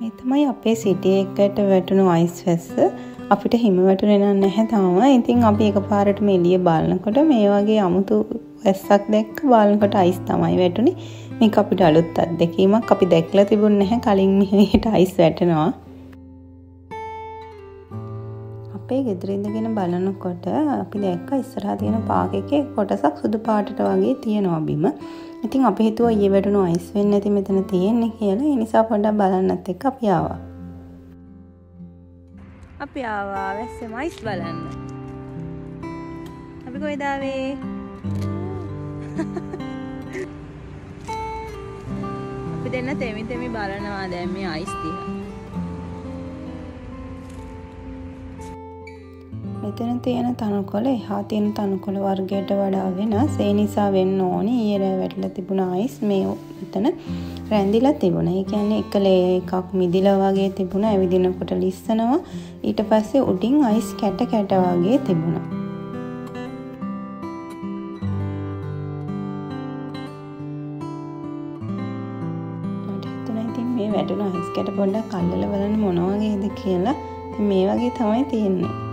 මේ තමයි අපේ සිටිය එකට වැටුණු අයිස් වැස්ස අපිට හිම වැටුනේ නැහැ තාම. ඉතින් අපි එකපාරටම එළිය බලනකොට මේ වගේ අමුතු වැස්සක් දැක්ක බලනකොට අයිස් තමයි වැටුනේ. මේක අපිට අලුත් අත්දැකීමක්. අපි දැක්ලා තිබුණ නැහැ කලින් මෙහෙට අයිස් වැටෙනවා. අපේ ගෙදර ඉඳගෙන බලනකොට අපි දැක්ක ඉස්සරහා තියෙන පාක් එකේ කොටසක් සුදු පාටට වගේ තියෙනවා බිම. ඉතින් අපි හිතුවා ඊයේ වැටුණු අයිස් වෙන්නේ නැති මෙතන තියෙන්නේ කියලා. ඒ නිසා පොඩ්ඩක් බලන්නත් එක්ක අපි ආවා. අපි ආවා වැස්සෙම අයිස් බලන්න. අපි කොහෙද ආවේ? අපි දෙන්න තෙමි තෙමි බලනවා දැන් මේ අයිස් දිහා. මෙතන තියෙන තනකොළ එහා තියෙන තනකොළ වර්ගයට වඩා වෙනස්. ඒ නිසා වෙන්න ඕනි ඊයේ රෑ වැටිලා තිබුණ අයිස් මේ මෙතන රැඳිලා තිබුණා. ඒ කියන්නේ එක ලේ එකක් මිදිලා වගේ තිබුණා. ඇවිදිනකොට ලිස්සනවා. ඊට පස්සේ උඩින් අයිස් කැට කැට වගේ තිබුණා. මට හිතුණා ඉතින් මේ වැටුණ අයිස් කැට පොඩ්ඩක් අල්ලලා බලන්න මොන වගේද කියලා. මේ වගේ තමයි තියෙන්නේ.